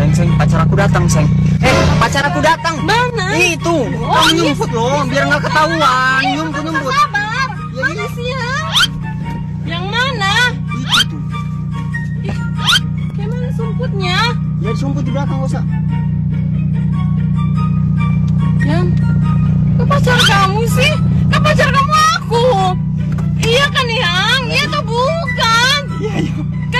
Seng, seng, pacar aku datang, seng. Eh, pacar aku datang. Mana? Itu. Oh, Kamu iya. nyumput loh, biar nggak ketahuan. Eh, nyumput, nyumput. Sabar. Ya, iya. mana sih ya? Yang mana? Itu tuh. Ih, gimana sumputnya? Ya, sumput di belakang, usah. Yang, ke pacar kamu sih? Ke pacar kamu aku. Iya kan, Yang? Iya atau bukan? Iya, iya. Kan